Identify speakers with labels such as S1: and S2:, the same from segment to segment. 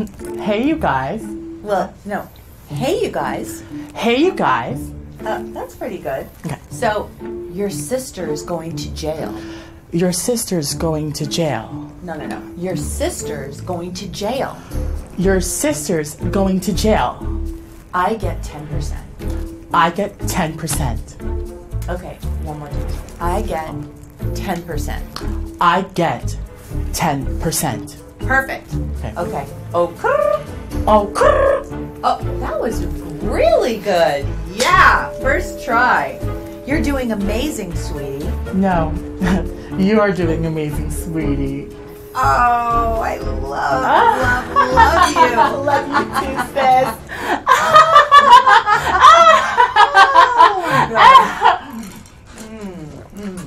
S1: Hey, you guys.
S2: Well, no. Hey, you guys.
S1: Hey, you guys.
S2: Uh, that's pretty good.
S1: Okay.
S2: So, your sister is going to jail.
S1: Your sister's going to jail.
S2: No, no, no. Your sister's going to jail.
S1: Your sister's going to jail.
S2: I get 10%.
S1: I get 10%.
S2: Okay, one more time. I get 10%.
S1: I get 10%.
S2: Perfect.
S1: Okay.
S2: Okay. Okay.
S1: Oh,
S2: oh, oh, that was really good. Yeah, first try. You're doing amazing, sweetie.
S1: no. you are doing amazing, sweetie.
S2: Oh, I love, ah. love, love you.
S1: Love you too, sis. Oh, mm,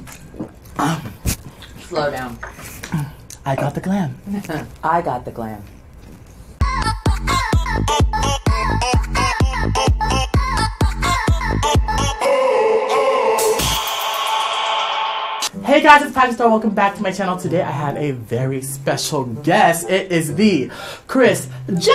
S1: mm.
S2: Slow down.
S1: I got the glam.
S2: I got the glam.
S1: Hey guys, it's Patric Starr. Welcome back to my channel. Today I have a very special guest. It is the Kris Jenner.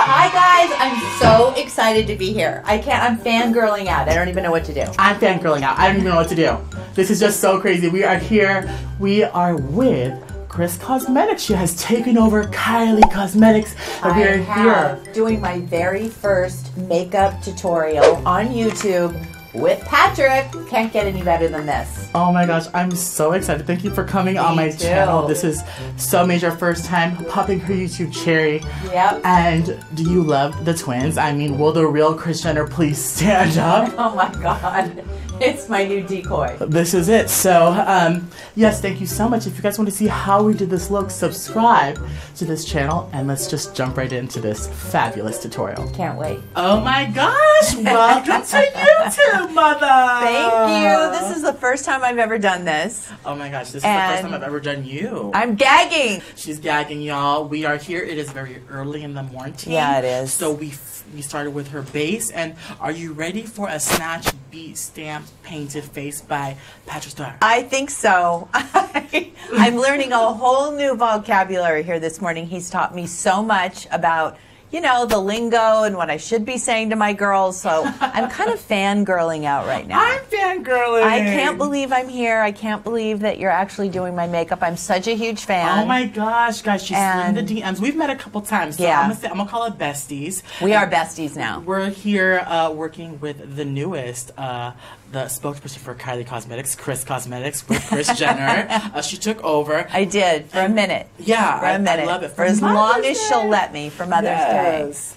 S2: Hi guys, I'm so excited to be here. I can't. I'm fangirling out. I don't even know what to do.
S1: I'm fangirling out. I don't even know what to do. This is just so crazy. We are here. We are with Kris Cosmetics. She has taken over Kylie Cosmetics.
S2: I
S1: are
S2: have
S1: here.
S2: doing my very first makeup tutorial on YouTube with Patrick. Can't get any better than this.
S1: Oh my gosh, I'm so excited. Thank you for coming on my
S2: too.
S1: channel. This is so major first time popping her YouTube cherry.
S2: Yep.
S1: And do you love the twins? I mean, will the real Kris Jenner please stand up?
S2: Oh my god, it's my new decoy.
S1: this is it. So, um, yes, thank you so much. If you guys want to see how we did this look, subscribe to this channel and let's just jump right into this fabulous tutorial.
S2: Can't wait.
S1: Oh my gosh, welcome to YouTube, mother!
S2: Thank you. This is the first time I've ever done this.
S1: Oh my gosh, this is the first time I've ever done you.
S2: I'm gagging.
S1: She's gagging, y'all. We are here. It is very early in the morning.
S2: Yeah, it is.
S1: So we f- we started with her base, and are you ready for a snatch beat stamp painted face by Patric Starr?
S2: I think so. I'm learning a whole new vocabulary here this morning. He's taught me so much about, you know, the lingo and what I should be saying to my girls. So I'm kind of fangirling out right now.
S1: I'm fangirling.
S2: I can't believe I'm here. I can't believe that you're actually doing my makeup. I'm such a huge fan.
S1: Oh my gosh, guys! She's
S2: And-
S1: in the DMs. We've met a couple times. So
S2: Yeah.
S1: I'm gonna say I'm gonna call it besties.
S2: We are besties now.
S1: We're here uh, working with the newest, uh, the spokesperson for Kylie Cosmetics, Kris Cosmetics, with Kris Jenner. Uh, she took over.
S2: I did for a minute.
S1: Yeah,
S2: for
S1: I-
S2: a
S1: I
S2: minute.
S1: I love it.
S2: For,
S1: For
S2: as long as she'll let me for Mother's
S1: Yes.
S2: Day.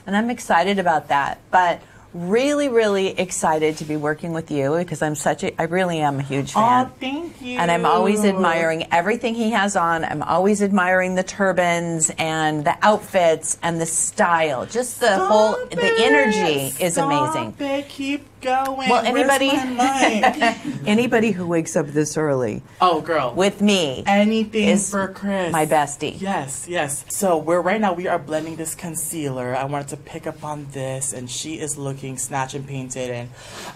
S2: And I'm excited about that. But really, really excited to be working with you because I'm such a, I really am a huge fan.
S1: Oh, thank you.
S2: And I'm always admiring everything he has on. I'm always admiring the turbans and the outfits and the style. Just the whole,
S1: Stop
S2: the energy is
S1: Stop
S2: amazing.
S1: It. Keep going.
S2: Well, anybody, anybody who wakes up this early
S1: oh, girl.
S2: with me
S1: anything
S2: is
S1: for Kris.
S2: my bestie.
S1: Yes, yes. So we're right now we are blending this concealer. I wanted to pick up on this, and she is looking snatch and painted, and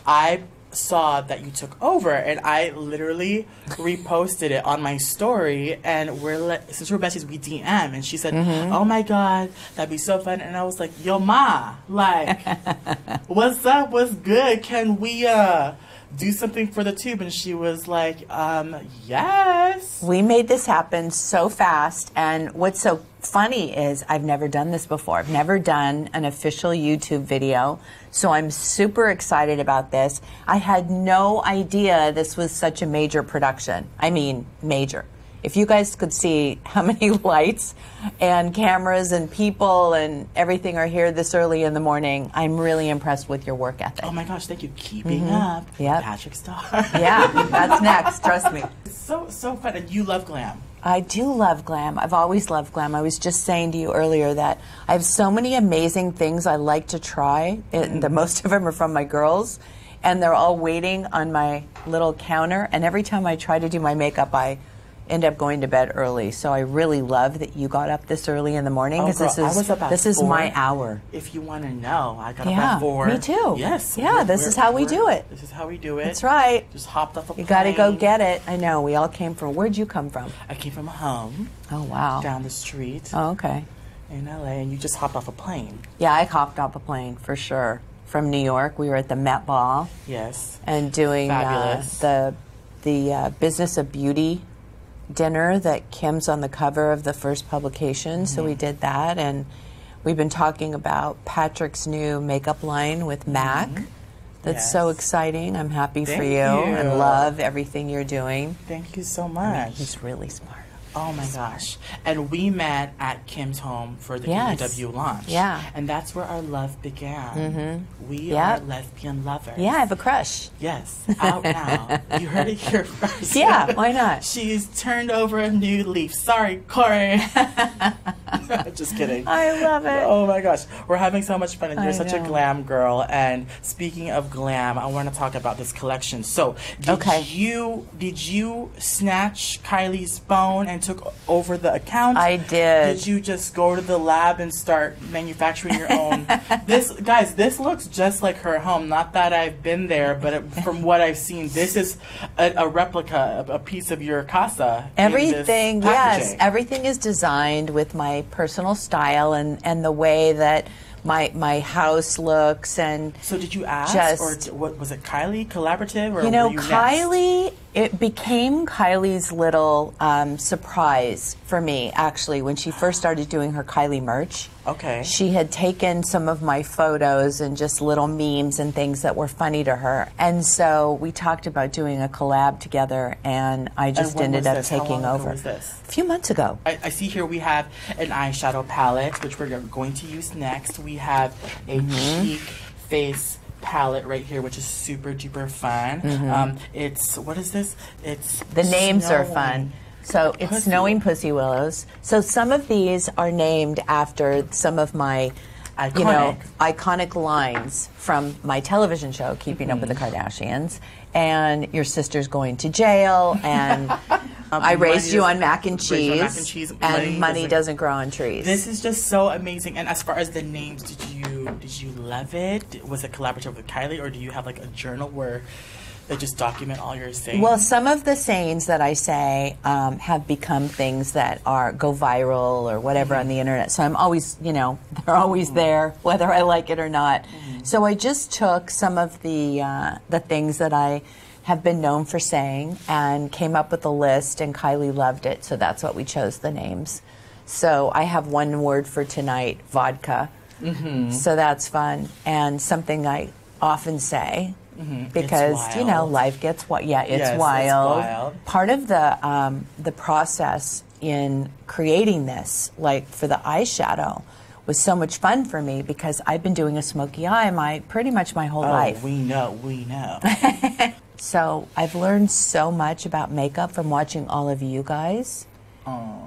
S1: I saw that you took over, and I literally reposted it on my story, and we're like, since we're besties, we DM, and she said,
S2: Mm-hmm.
S1: "Oh my god, that'd be so fun," and I was like, "Yo, ma, like, what's up? What's good? Can we uh?" Do something for the tube, and she was like, um, yes.
S2: We made this happen so fast. And what's so funny is I've never done this before. I've never done an official YouTube video. So I'm super excited about this. I had no idea this was such a major production. I mean, major. If you guys could see how many lights and cameras and people and everything are here this early in the morning, I'm really impressed with your work ethic.
S1: Oh my gosh, thank you. Keeping up.
S2: Mm-hmm. Yep.
S1: Patric Starr.
S2: Yeah, that's next, trust me.
S1: so so fun. And you love glam.
S2: I do love glam. I've always loved glam. I was just saying to you earlier that I have so many amazing things I like to try. And the most of them are from my girls, and they're all waiting on my little counter. And every time I try to do my makeup, I end up going to bed early. So I really love that you got up this early in the morning
S1: Oh,
S2: because this
S1: I
S2: is
S1: up
S2: this is
S1: four.
S2: my hour.
S1: If you want to know, I got up
S2: Yeah,
S1: at four.
S2: me too.
S1: Yes.
S2: Yeah, this is how we do it.
S1: This is how we do it.
S2: That's right.
S1: Just hopped off a plane.
S2: You got to go get it. I know. We all came from. Where'd you come from?
S1: I came from home
S2: Oh wow.
S1: down the street.
S2: Oh okay.
S1: in LA, and you just hopped off a plane.
S2: Yeah, I hopped off a plane for sure. From New York, we were at the Met Ball
S1: Yes.
S2: and doing uh, the the uh, Business of Beauty dinner that Kim's on the cover of the first publication. So
S1: Mm-hmm.
S2: we did that, and we've been talking about Patrick's new makeup line with MAC. That's so
S1: Mm-hmm. Yes.
S2: exciting. I'm happy for
S1: Thank
S2: you,
S1: you.
S2: and love everything you're doing.
S1: Thank you so much.
S2: He's really smart.
S1: Oh my gosh. And we met at Kim's home for the
S2: Yes.
S1: EW launch.
S2: Yeah.
S1: And that's where our love began. Mm-hmm. We
S2: Yep.
S1: are lesbian lovers.
S2: Yeah, I have a crush.
S1: Yes. Out now. You heard it here first.
S2: Yeah, why not?
S1: She's turned over a new leaf. Sorry, Corey. Just kidding.
S2: I love it.
S1: Oh my gosh, we're having so much fun, and you're
S2: I
S1: such a glam girl. And speaking of glam, I want to talk about this collection. So, did
S2: Okay.
S1: you did you snatch Kylie's phone and took over the account?
S2: I did.
S1: Did you just go to the lab and start manufacturing your own? this guys, this looks just like her home. Not that I've been there, but it, from what I've seen, this is a, a replica, a, a piece of your casa.
S2: Everything, yes, everything is designed with my personal style and, and the way that my my house looks and
S1: So did you ask,
S2: Just-
S1: or what was it? Kylie collaborative, or
S2: you know
S1: you next?
S2: It became Kylie's little um, surprise for me actually when she first started doing her Kylie merch.
S1: Okay.
S2: She had taken some of my photos and just little memes and things that were funny to her. And so we talked about doing a collab together and I just
S1: when
S2: ended up
S1: this?
S2: Taking over.
S1: was this?
S2: A few months ago.
S1: I, I see here we have an eyeshadow palette, which we're going to use next. We have a
S2: Mm-hmm.
S1: cheek face palette right here, which is super duper fun. Um, it's what is this? It's
S2: Mm-hmm. The names are fun. So it's
S1: Pussy.
S2: Snowing Pussy Willows. So some of these are named after some of my, you know, iconic lines from my television show, Keeping Up with the
S1: Mm-hmm.
S2: Kardashians. And your sister's going to jail, and um, I raised you on mac and cheese,
S1: mac and cheese.
S2: and
S1: Money
S2: money
S1: doesn't-
S2: doesn't grow on trees.
S1: This is just so amazing. And as far as the names, did you did you love it? Was it collaborative with Kylie, or do you have like a journal where they just document all your sayings?
S2: Well, some of the sayings that I say um, have become things that are go viral or whatever on the internet. So I'm always, you know, they're always there, whether I like it or not. So I just took some of the uh, the things that I have been known for saying and came up with a list, and Kylie loved it, so that's what we chose the names. So I have one word for tonight: vodka. So that's fun, and something I often say because you know life gets what yeah it's,
S1: Yes, it's
S2: wild.
S1: wild.
S2: part of the um, the process in creating this like for the eyeshadow was so much fun for me because I've been doing a smoky eye my pretty much my whole
S1: oh,
S2: life.
S1: we know, we know.
S2: so I've learned so much about makeup from watching all of you guys.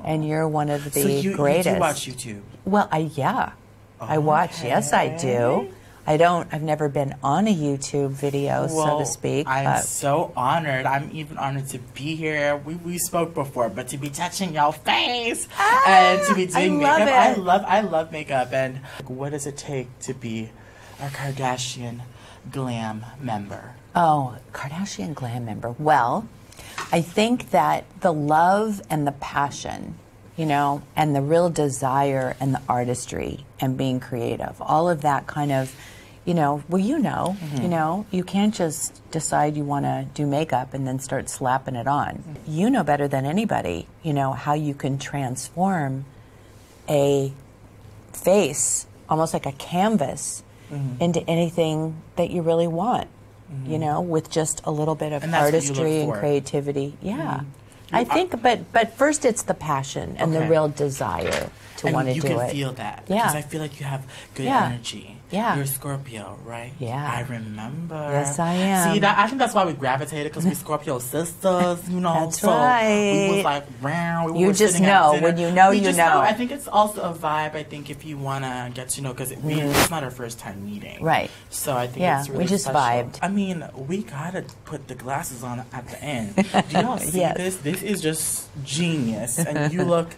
S2: And you're one of the
S1: so you, you
S2: greatest.
S1: do watch YouTube.
S2: well I yeah. I watch yes I do I don't I've never been on a YouTube video so to speak
S1: I'm
S2: but
S1: so honored. I'm even honored to be here. We, we spoke before, but to be touching your face and to be
S2: Ah, I
S1: doing
S2: love
S1: makeup, I love I love makeup. And what does it take to be a Kardashian glam member?
S2: Oh, Kardashian glam member. Well, I think that the love and the passion, you know, and the real desire and the artistry and being creative, all of that kind of, you know, well, you know, you know, you can't just decide you want to do makeup and then start slapping it on. You know better than anybody, you know, how you can transform a face, almost like a canvas,
S1: Mm-hmm.
S2: into anything that you really want. You know, with just a little bit of
S1: And that's what you look
S2: artistry and
S1: for. Mm-hmm.
S2: creativity. Yeah, I think, but but first it's the passion and the real desire to want to do it.
S1: you can feel that
S2: Yeah.
S1: because I feel like you have good
S2: Yeah.
S1: energy.
S2: Yeah.
S1: you're Scorpio, right?
S2: Yeah.
S1: I remember.
S2: Yes, I am.
S1: See that? I think that's why we gravitated because we Scorpio sisters, you know.
S2: That's
S1: so We was like, round. We
S2: You
S1: were
S2: just know. When you know,
S1: We
S2: you
S1: just
S2: know.
S1: I think it's also a vibe. I think if you wanna get to know, because it, we it's not our first time meeting,
S2: Mm-hmm. Right.
S1: So I think
S2: Yeah,
S1: it's
S2: we
S1: really
S2: just
S1: special.
S2: vibed.
S1: I mean, we gotta put the glasses on at the end. Do y'all see
S2: Yes.
S1: this? This is just genius, and you look.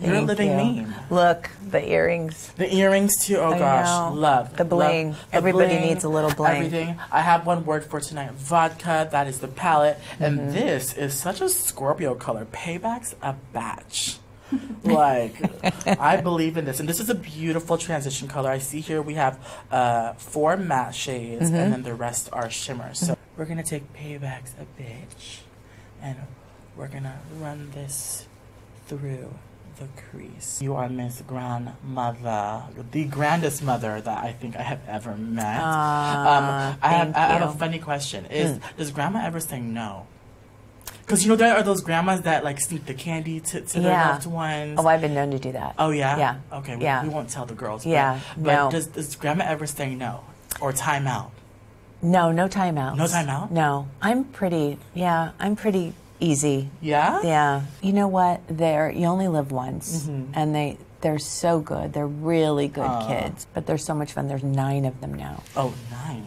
S1: You're a
S2: Thank
S1: living
S2: you.
S1: meme.
S2: Look, the earrings.
S1: The earrings too. Oh
S2: I
S1: gosh,
S2: know.
S1: love
S2: The bling.
S1: love
S2: Everybody needs a little bling.
S1: Everything. I have one word for tonight: vodka. That is the palette,
S2: Mm-hmm.
S1: and this is such a Scorpio color. Payback's a batch. like, I believe in this. And this is a beautiful transition color. I see here we have uh, four matte shades,
S2: Mm-hmm.
S1: and then the rest are shimmers. So we're going to take Payback's a bitch, and we're going to run this through the crease. You are Miss Grandmother, the grandest mother that I think I have ever met.
S2: Ah,
S1: um, I, have, I have a funny question. Is Does grandma ever say no? Because you know there are those grandmas that like sneak the candy to, to their
S2: Yeah.
S1: loved ones.
S2: Oh, I've been known to do that.
S1: Oh yeah.
S2: Yeah.
S1: Okay. We,
S2: Yeah.
S1: we won't tell the girls. but-
S2: Yeah,
S1: But,
S2: no.
S1: does, does grandma ever say no or time out?
S2: No, no timeouts.
S1: No timeout?
S2: No, I'm pretty. Yeah, I'm pretty easy.
S1: Yeah.
S2: Yeah. You know what? They're you only live once,
S1: Mm-hmm.
S2: and they they're so good. They're really good
S1: Aw.
S2: kids, but they're so much fun. There's nine of them now.
S1: Oh nine.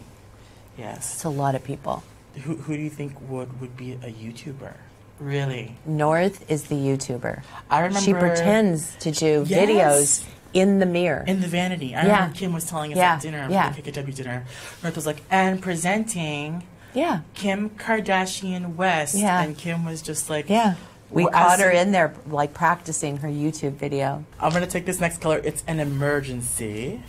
S1: Yes.
S2: It's a lot of people.
S1: Who who do you think would would be a YouTuber? Really?
S2: North is the YouTuber.
S1: I remember
S2: She pretends to do
S1: Yes.
S2: videos in the mirror.
S1: in the vanity. I
S2: Yeah.
S1: remember Kim was telling us
S2: Yeah.
S1: at dinner,
S2: Yeah.
S1: the KKW dinner. North was like, and presenting
S2: yeah.
S1: Kim Kardashian West,
S2: Yeah.
S1: and Kim was just like,
S2: Yeah. We
S1: Well,
S2: caught her in there like practicing her YouTube video.
S1: I'm gonna take this next color. It's an emergency.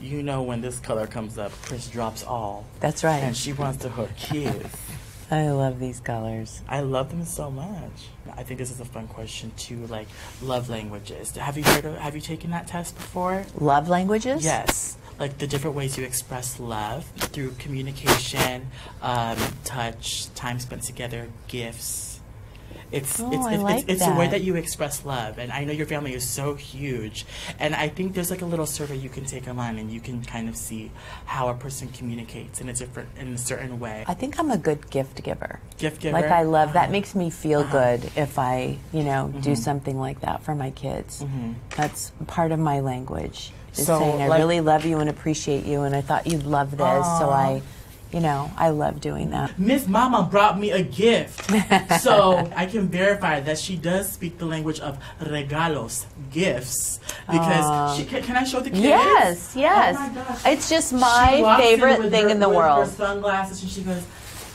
S1: You know when this color comes up, Kris drops all,
S2: That's right.
S1: and she wants to hook kids.
S2: I love these colors.
S1: I love them so much. I think this is a fun question too, like love languages. Have you heard of? Have you taken that test before?
S2: Love languages?
S1: Yes, like the different ways you express love through communication, um, touch, time spent together, gifts. It's
S2: Oh,
S1: it's it's,
S2: like
S1: it's, it's a way that. you express love, and I know your family is so huge, and I think there's like a little survey you can take online, and you can kind of see how a person communicates in a different in a certain way.
S2: I think I'm a good gift giver.
S1: Gift giver,
S2: Like I love that
S1: Uh-huh.
S2: makes me feel good if I, you know, do
S1: Mm-hmm.
S2: something like that for my kids. That's part of my language. Is
S1: So,
S2: saying I
S1: like-
S2: really love you and appreciate you and I thought you'd love this, so I, you know, I love doing that.
S1: Miss Mama brought me a gift. so I can verify that she does speak the language of regalos, gifts. Because she can, can I show the kids?
S2: Yes, yes.
S1: Oh my gosh.
S2: It's just my
S1: walks in
S2: favorite thing
S1: her-
S2: in the world.
S1: sunglasses, and she goes,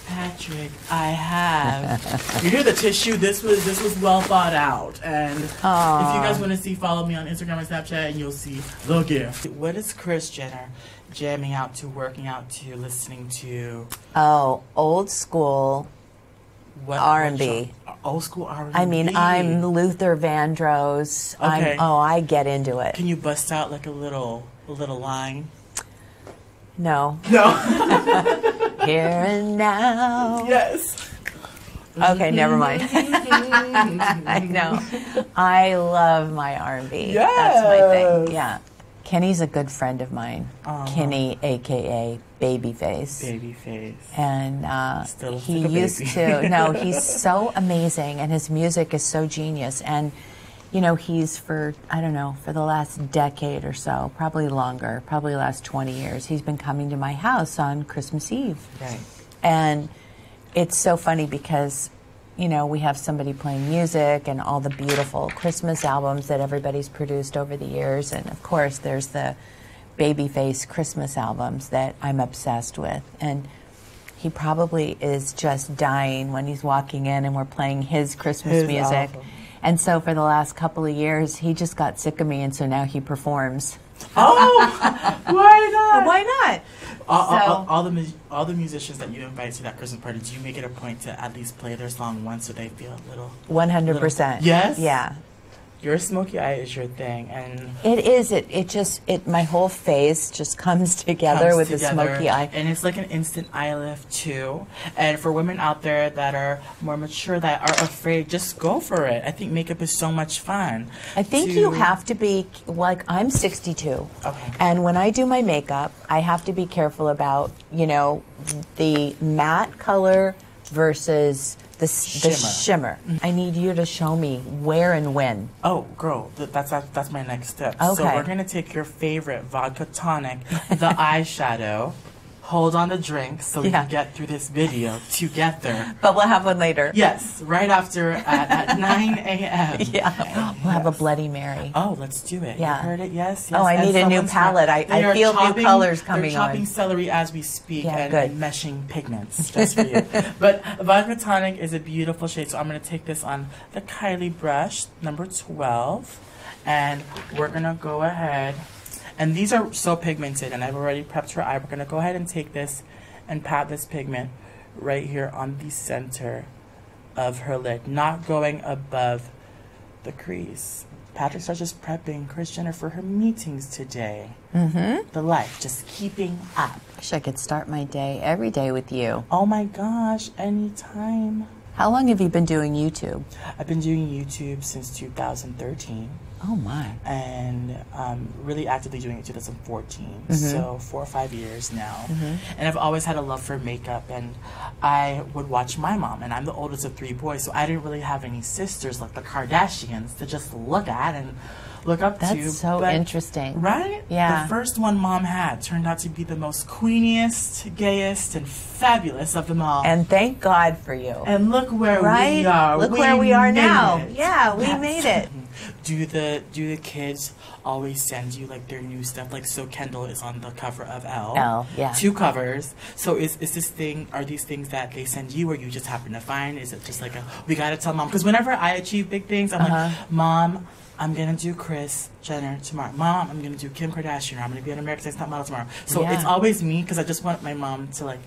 S1: "Patrick, I have." you hear the tissue? This was this was well thought out. And if you guys want to see, follow me on Instagram and Snapchat, and you'll see the gift. What is Kris Jenner jamming out to, working out to, listening to?
S2: Oh, old school. R&B.
S1: Old school R&B.
S2: I mean, I'm Luther Vandross.
S1: Okay.
S2: I'm oh, I get into it.
S1: Can you bust out like a little a little line?
S2: No.
S1: No.
S2: Here and now.
S1: yes.
S2: Okay, never mind. I know. I love my R&B. That's my thing. Yeah. Kenny's a good friend of mine. Kenny, aka Babyface.
S1: Baby face.
S2: and uh, he used to no he's so amazing and his music is so genius and you know he's for i don't know for the last decade or so probably longer probably last 20 years he's been coming to my house on christmas eve
S1: Right.
S2: and it's so funny because you know we have somebody playing music and all the beautiful christmas albums that everybody's produced over the years and of course there's the babyface christmas albums that i'm obsessed with and he probably is just dying when he's walking in and we're playing his christmas
S1: His
S2: music
S1: album.
S2: And so for the last couple of years he just got sick of me and so now he performs
S1: Oh, why not?
S2: why not
S1: All, all-
S2: So-
S1: all, all the all the musicians that you invite to that Christmas party, do you make it a point to at least play their song once so they feel a little?
S2: 100%
S1: Yes?
S2: yeah
S1: Your smoky eye is your thing, and
S2: It is. It it just it my whole face just comes together
S1: comes
S2: with
S1: together,
S2: the smoky eye.
S1: and it's like an instant eye lift too. And for women out there that are more mature, that are afraid, just go for it. I think makeup is so much fun.
S2: I think
S1: to-
S2: you have to be like I'm 62,
S1: Okay.
S2: and when I do my makeup, I have to be careful about you know the matte color versus the s- the
S1: Shimmer.
S2: shimmer. I need you to show me where and when.
S1: Oh, girl, th- that's that's, that's my next step.
S2: Okay.
S1: So we're gonna take your favorite vodka tonic, the eyeshadow. Hold on to drinks so we can get through this video together.
S2: But we'll have one later.
S1: Yes, right after at, at 9 a.m.
S2: Yeah. We'll have a Bloody Mary.
S1: Oh, let's do it.
S2: Yeah.
S1: You heard it? Yes.
S2: Oh. I
S1: And
S2: need a new palette. I- I feel new colors coming
S1: They're chopping
S2: on.
S1: celery as we speak
S2: Yeah,
S1: and,
S2: good.
S1: meshing pigments just for you. but Vodka Tonic is a beautiful shade, so I'm going to take this on the Kylie brush, number 12, and we're going to go ahead. And these are so pigmented, and I've already prepped her eye. We're going to go ahead and take this and pat this pigment right here on the center of her lid, not going above the crease. Patrick starts just prepping Kris Jenner for her meetings today. Mm-hmm. The life, just keeping up.
S2: Wish I could start my day every day with you.
S1: Oh my gosh, anytime.
S2: How long have you been doing YouTube?
S1: I've been doing YouTube since 2013
S2: Oh my.
S1: and um, really actively doing it 2014.
S2: Mm-hmm.
S1: So four or five years now. And I've always had a love for makeup. And I would watch my mom, and I'm the oldest of three boys, so I didn't really have any sisters like the Kardashians to just look at and look up to.
S2: That's so
S1: But-
S2: interesting.
S1: Right?
S2: Yeah.
S1: The first one mom had turned out to be the most queeniest, gayest, and fabulous of them all.
S2: And thank God for you.
S1: And look where
S2: right?
S1: we are.
S2: Look where we are now.
S1: it.
S2: Yeah, we
S1: Yes.
S2: made it.
S1: Do the do the kids always send you like their new stuff? Like so, Kendall is on the cover of L.
S2: Elle, yeah.
S1: Two covers. So is is this thing? Are these things that they send you, or you just happen to find? Is it just like a we gotta tell mom? Because whenever I achieve big things, I'm
S2: Uh-huh.
S1: like, mom. I'm gonna do Kris Jenner tomorrow. Mom, I'm gonna do Kim Kardashian. Or I'm gonna be an American Next Top Model tomorrow. So
S2: Yeah.
S1: it's always me because I just want my mom to like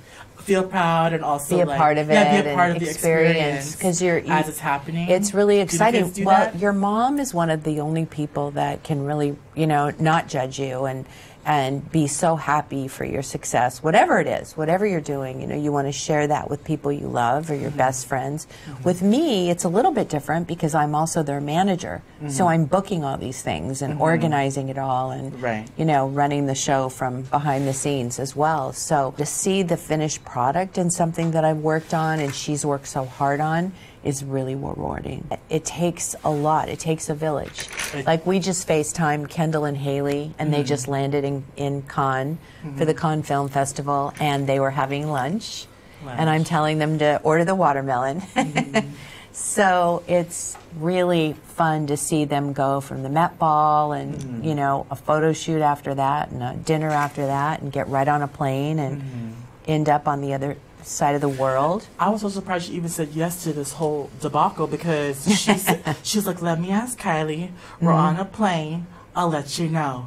S1: feel proud and also
S2: Be a
S1: like,
S2: part of
S1: yeah,
S2: it
S1: be a part
S2: and
S1: of the
S2: experience,
S1: experience
S2: 'cause you're-
S1: as it's happening.
S2: It's really exciting. well,
S1: that?
S2: your mom is one of the only people that can really, you know, not judge you and and be so happy for your success, whatever it is, whatever you're doing. You know, you want to share that with people you love or
S1: Mm-hmm.
S2: your best friends. With me, it's a little bit different because I'm also their manager, so I'm booking all these things and organizing it all and
S1: Mm-hmm. Right.
S2: you know, running the show from behind the scenes as well. So to see the finished product and something that I've worked on and she's worked so hard on is really rewarding. It takes a lot. It takes a village. Like we just FaceTime Kendall and Hailey and they mm-hmm. just landed in, in Cannes for the mm-hmm. Cannes Film Festival and they were having lunch. And I'm telling them to order the watermelon. Mm-hmm. So it's really fun to see them go from the Met Ball and you know a photo shoot after that and a dinner after that and get right on a plane and end up on the other side of the world.
S1: I was so surprised she even said yes to this whole debacle because she said, she was like, "Let me ask Kylie. We're
S2: Mm-hmm.
S1: on a plane. I'll let you know."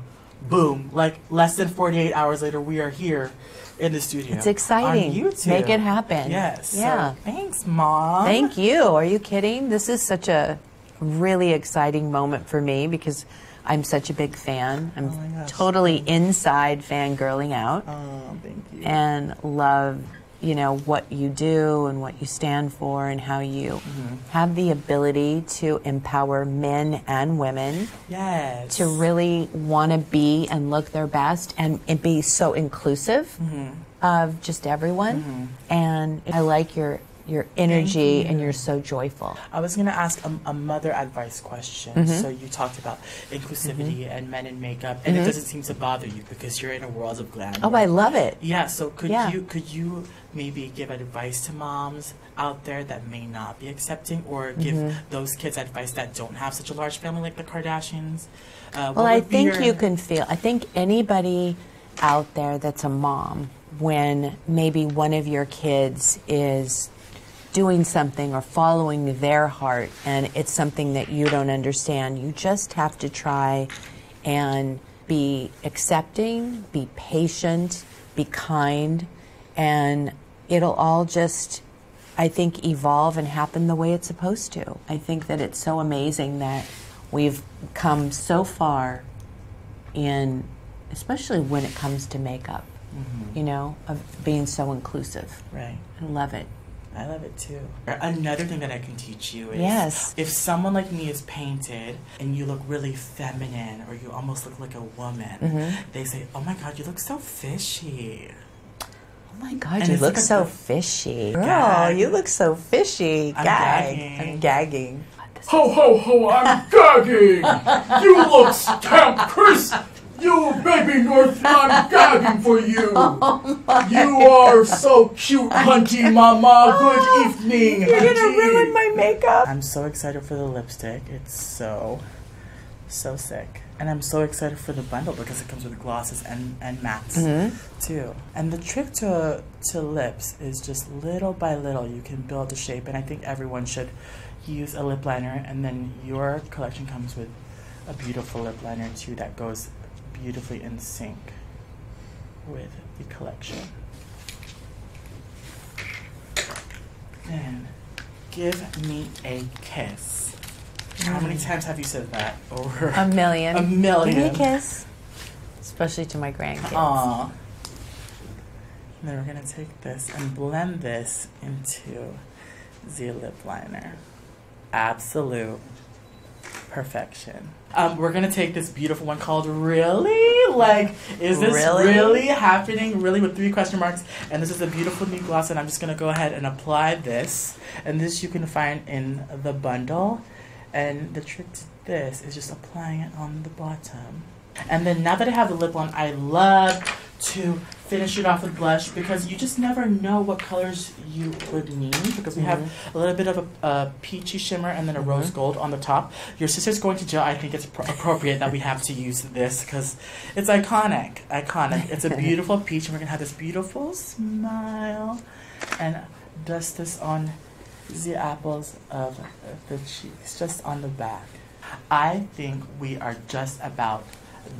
S1: Boom! Like less than forty eight hours later, we are here in the studio.
S2: It's exciting.
S1: On YouTube.
S2: Make it happen.
S1: Yes.
S2: Yeah.
S1: So, thanks, mom.
S2: Thank you. Are you kidding? This is such a really exciting moment for me because I'm such a big fan. I'm
S1: Oh
S2: totally inside fangirling out.
S1: Oh, thank you.
S2: and love you know what you do and what you stand for and how you have the ability to empower men and women
S1: yes.
S2: to really want to be and look their best and, and be so inclusive of just everyone and i like your your energy and you're so joyful
S1: I was going to ask a, a mother advice question.
S2: Mm-hmm.
S1: So you talked about inclusivity and men in makeup, and it doesn't seem to bother you because you're in a world of glamour.
S2: Mm-hmm. oh i love it
S1: Yeah, so could
S2: Yeah.
S1: you could you maybe give advice to moms out there that may not be accepting, or give
S2: Mm-hmm.
S1: those kids advice that don't have such a large family like the Kardashians? Uh,
S2: Well, I think
S1: your-
S2: you can feel. I think anybody out there that's a mom, when maybe one of your kids is doing something or following their heart and it's something that you don't understand, you just have to try and be accepting, be patient, be kind, and it'll all just I think, evolve and happen the way it's supposed to. I think that it's so amazing that we've come so far in, especially when it comes to makeup, you know, of being so inclusive.
S1: right.
S2: I love it.
S1: I love it too. Another thing that I can teach you is
S2: Yes.
S1: if someone like me is painted and you look really feminine or you almost look like a woman,
S2: Mm-hmm.
S1: they say, "Oh my God, you look so fishy."
S2: Oh my God,
S1: And
S2: you look
S1: like a-
S2: so fishy. Girl,
S1: Gag.
S2: you look so fishy.
S1: I'm
S2: Gag.
S1: gagging.
S2: I'm gagging.
S3: Ho ho ho, I'm gagging! you look scamp, Kris!
S1: You baby North, I'm gagging for you. Oh you are so cute, hunty mama. Oh, Good evening.
S2: You're gonna ruin my makeup.
S1: I'm so excited for the lipstick. It's so, so sick. And I'm so excited for the bundle because it comes with glosses and, and mattes mm-hmm. too. And the trick to to lips is just little by little you can build a shape. And I think everyone should use a lip liner. And then your collection comes with a beautiful lip liner too that goes beautifully in sync with the collection. And give me a kiss. How many times have you said that over?
S2: A million.
S1: A million.
S2: Give me a kiss. Especially to my grandkids.
S1: Aw. Then we're gonna take this and blend this into the lip liner. Absolute perfection. Um, we're gonna take this beautiful one called Really? Like, is this
S2: Really?
S1: really? happening? Really with three question marks. And this is a beautiful new gloss, and I'm just gonna go ahead and apply this. And this you can find in the bundle. And the trick to this is just applying it on the bottom. And then now that I have the lip on, I love to finish it off with blush because you just never know what colors you would need because we have mm-hmm. a little bit of a, a peachy shimmer and then a rose mm-hmm. gold on the top. Your sister's going to jail. I think it's pro- appropriate that we have to use this because it's iconic. Iconic. It's a beautiful peach and we're going to have this beautiful smile and dust this on the apples of the cheeks, just on the back. I think we are just about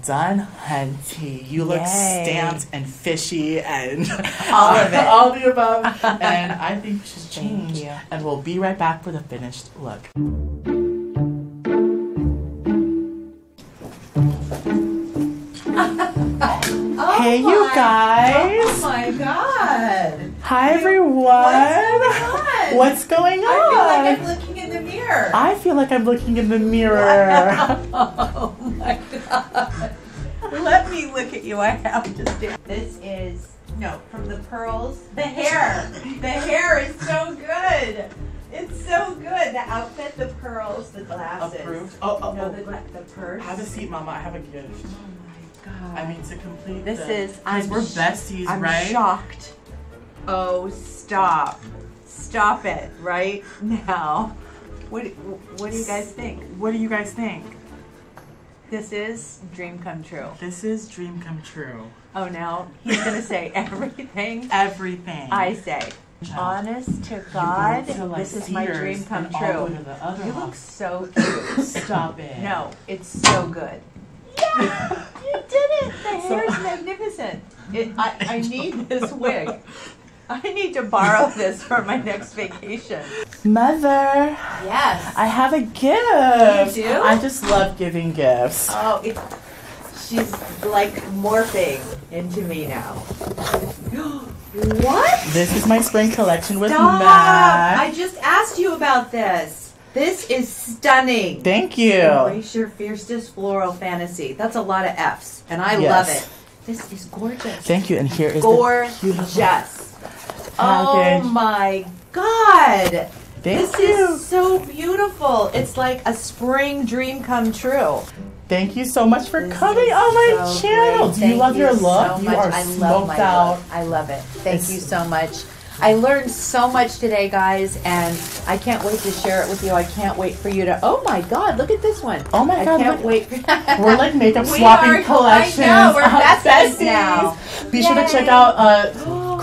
S1: done, hunty. You look stamped and fishy and
S2: All of it.
S1: all the above. and I think you should change.
S2: you.
S1: And we'll be right back for the finished look. hey, you oh guys.
S2: Oh my god.
S1: Hi, everyone.
S2: On?
S1: What's going on?
S2: I feel like I'm looking in the mirror.
S1: I feel like I'm looking in the mirror.
S2: Oh my god. Let me look at you. I have to stand. This is no from the pearls. The hair. The hair is so good. It's so good. The outfit, the pearls, the glasses.
S1: Approved. Oh, oh,
S2: No,
S1: oh.
S2: the, gla- the purse.
S1: Have a seat, Mama. I have a gift.
S2: Oh my god.
S1: I mean, to complete
S2: This
S1: the,
S2: is- I'm
S1: we're besties,
S2: I'm
S1: right?
S2: shocked. Oh, stop. Stop it right now. What, what do you guys think?
S1: What do you guys think?
S2: This is dream come true.
S1: This is dream come true.
S2: Oh, now he's to say everything
S1: Everything.
S2: I say. Honest to God,
S1: to, like,
S2: this is my dream come
S1: and all the
S2: true. You look
S1: house.
S2: so cute.
S1: Stop it.
S2: No, it's so good. Yeah, you did it. The hair is magnificent. It, I, I need this wig. I need to borrow this for my next vacation.
S1: Mother,
S2: Yes.
S1: I have a gift.
S2: You do?
S1: I just love giving gifts.
S2: Oh, it, she's like morphing into me now. what?
S1: This is my spring collection with
S2: Stop!
S1: MAC.
S2: I just asked you about this. This is stunning.
S1: Thank you.
S2: Embrace your fiercest floral fantasy. That's a lot of F's, and I
S1: Yes.
S2: love it. This is gorgeous.
S1: Thank you. And here is the
S2: Gorgeous.
S1: Beautiful
S2: Oh my god.
S1: Thank
S2: this
S1: you.
S2: is so beautiful. It's like a spring dream come true.
S1: Thank you so much for
S2: This
S1: coming on my
S2: so
S1: channel.
S2: great.
S1: Do you love your
S2: so
S1: look? you are
S2: I
S1: smoked
S2: love my
S1: out.
S2: look. I love it. Thank
S1: It's-
S2: you so much. I learned so much today, guys, and I can't wait to share it with you. I can't wait for you to. Oh my God! Look at this one.
S1: Oh my
S2: I
S1: God, I
S2: can't
S1: look-
S2: wait. For,
S1: We're like makeup
S2: We
S1: swapping
S2: are- I know,
S1: collections.
S2: we're besties now.
S1: Be sure to check out uh,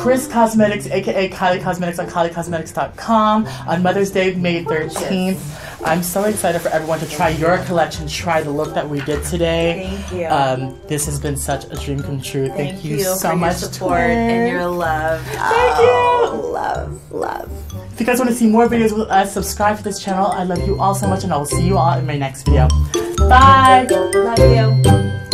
S1: Kris Cosmetics, aka Kylie Cosmetics, on KylieCosmetics.com on Mother's Day, May 13th. I'm so excited for everyone to try your collection, try the look that we did today.
S2: Thank you.
S1: Um, this has been such a dream come true. Thank,
S2: Thank
S1: you,
S2: you
S1: so
S2: for
S1: much,
S2: your support and your love.
S1: Thank
S2: Oh,
S1: you.
S2: Love, love.
S1: If you guys want to see more videos with us, subscribe to this channel. I love you all so much, and I will see you all in my next video. Bye.
S2: Love you.